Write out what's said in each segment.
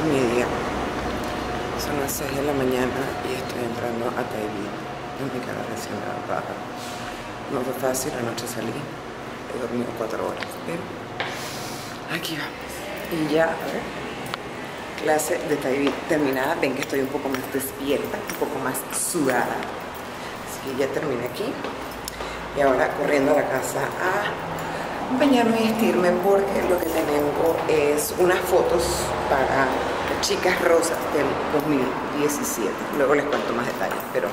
este es. Son las 6 de la mañana y estoy entrando a Taibí, en mi cara recién levantada. No fue fácil, anoche salí, he dormido 4 horas, pero aquí vamos. Y ya, clase de Taibí terminada, ven que estoy un poco más despierta, un poco más sudada. Así que ya terminé aquí y ahora corriendo a la casa a bañarme y vestirme porque lo que tengo es unas fotos para chicas rosas del 2017. Luego les cuento más detalles, pero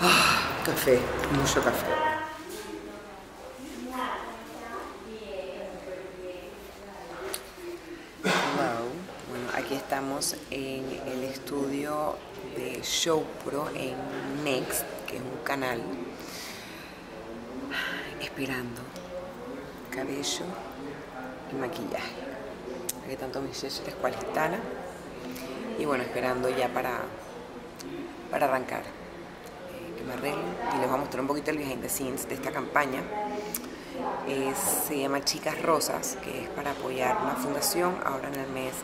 ah, café, mucho café. Bueno, aquí estamos en el estudio de Show Pro en Next, que es un canal, esperando cabello y maquillaje. Aquí tanto mis cheches cual están. Y bueno, esperando ya para, para arrancar. Eh, que me arreglen y les voy a mostrar un poquito el behind the scenes de esta campaña. se llama Chicas Rosas, que es para apoyar una fundación ahora en el mes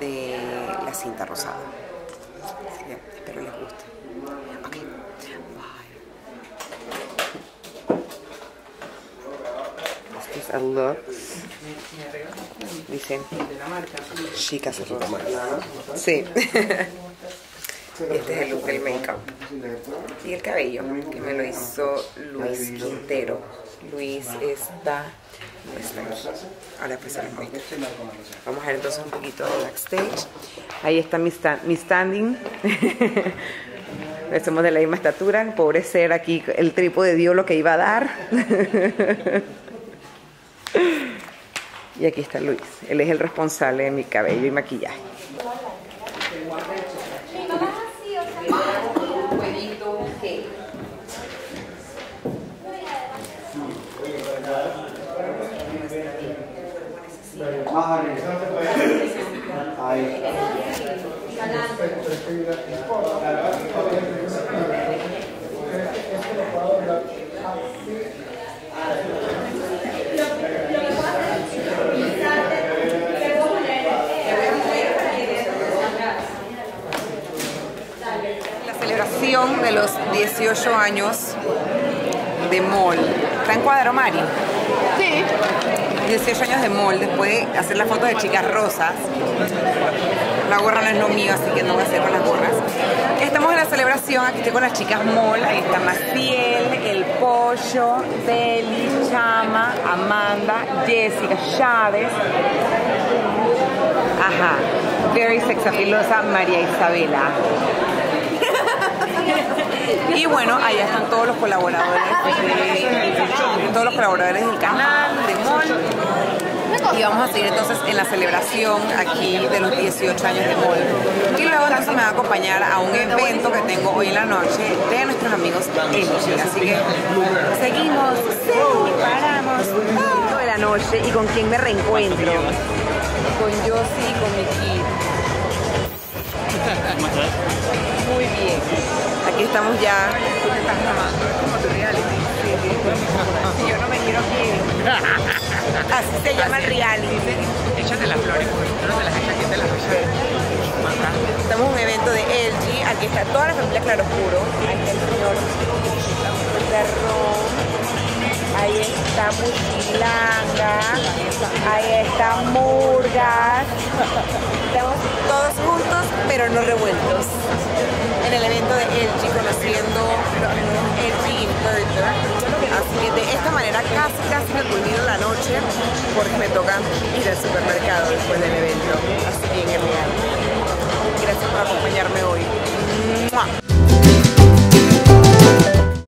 de la cinta rosada. Así que espero les guste. Look. Dicen chicas. Sí. Este es el look del make-up. Y el cabello, que me lo hizo Luis Quintero. Luis está, no aquí. Ahora pues lo muestro. Vamos a ver entonces un poquito de backstage. Ahí está mi, stand, mi standing. Somos de la misma estatura. Pobre ser aquí, el trípode dio lo que iba a dar. Y aquí está Luis. Él es el responsable de mi cabello y maquillaje. De los 18 años de MOL. ¿Está en cuadro, Mari? Sí. 18 años de MOL, después de hacer la foto de chicas rosas. La gorra no es lo mío, así que no voy a hacer con las gorras. Estamos en la celebración, aquí estoy con las chicas MOL. Ahí está Maciel, El Pollo, Deli, Chama, Amanda, Jessica, Chávez. Ajá. Very sexafilosa María Isabela. Y bueno, allá están todos los colaboradores, todos los colaboradores del canal, de MOL. Y vamos a seguir entonces en la celebración aquí de los 18 años de MOL. Y luego entonces me va a acompañar a un evento que tengo hoy en la noche de nuestros amigos Elche. Así que seguimos, paramos. de la noche y con quién me reencuentro. Con Josie y con. Muy bien. Aquí estamos ya. Yo no me quiero aquí. Así se llama el reality. Échate las flores, porque tú no te las echas, aquí te las Estamos en un evento de LG. Aquí está toda la familia Claroscuro. Ahí está el señor Ahí está Muchilanga. Ahí está Murgas. Estamos todos juntos, pero no revueltos. En el evento de Así que de esta manera casi, casi me culmino la noche porque me toca ir al supermercado después del evento. Así que en el Gracias por acompañarme.